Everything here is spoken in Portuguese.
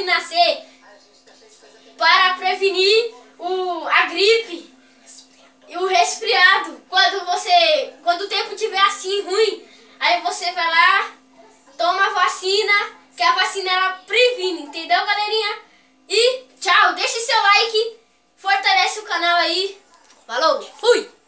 deve nascer para prevenir o, a gripe e o resfriado. Quando você, quando o tempo tiver assim ruim, aí você vai lá, toma a vacina, que a vacina ela previne, entendeu, galerinha? E tchau, deixe seu like, fortalece o canal aí. Falou, fui!